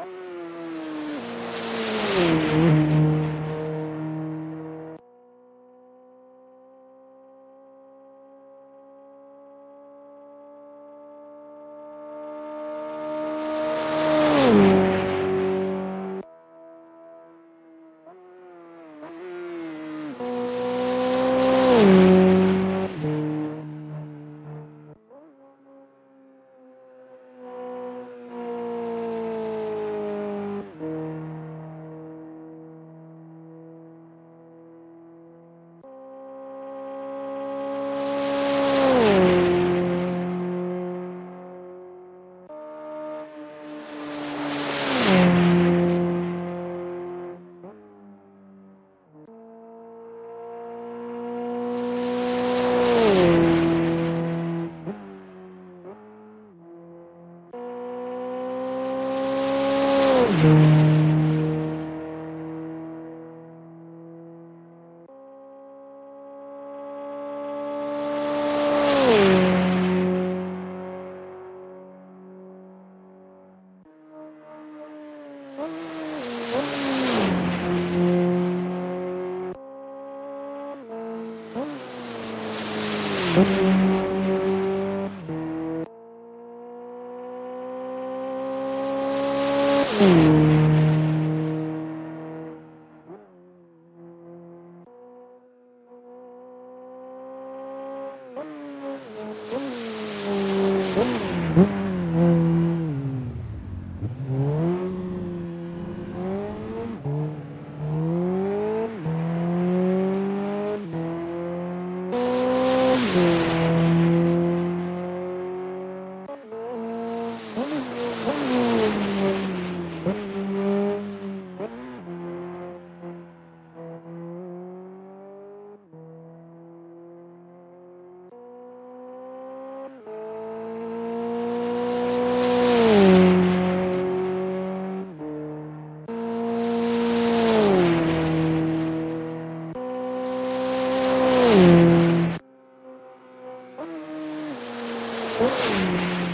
Thank mm. you. Thank you. We almost passed,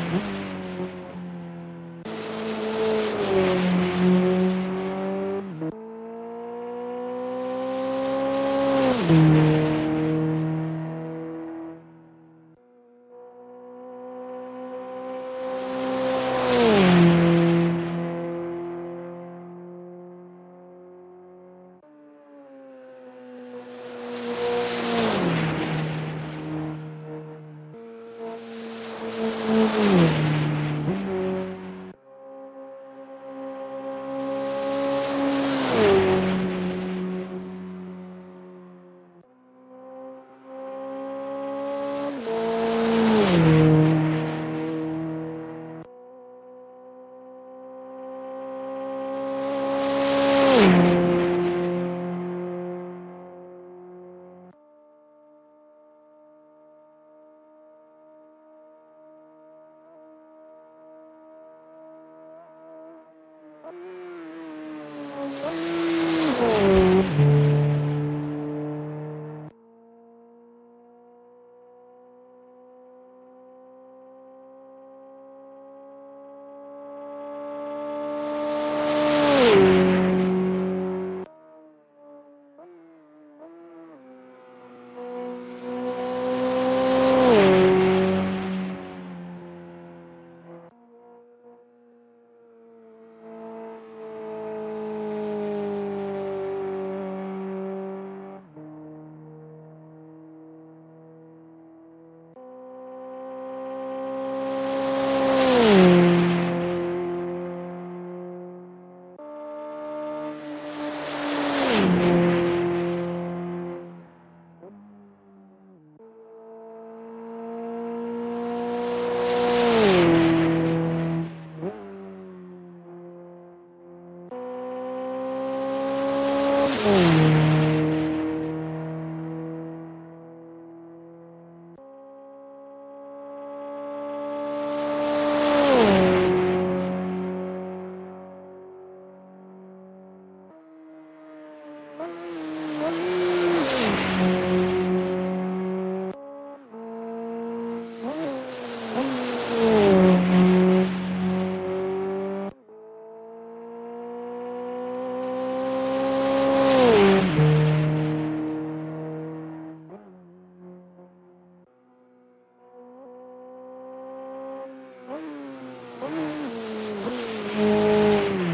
Mm-hmm.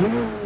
Yeah.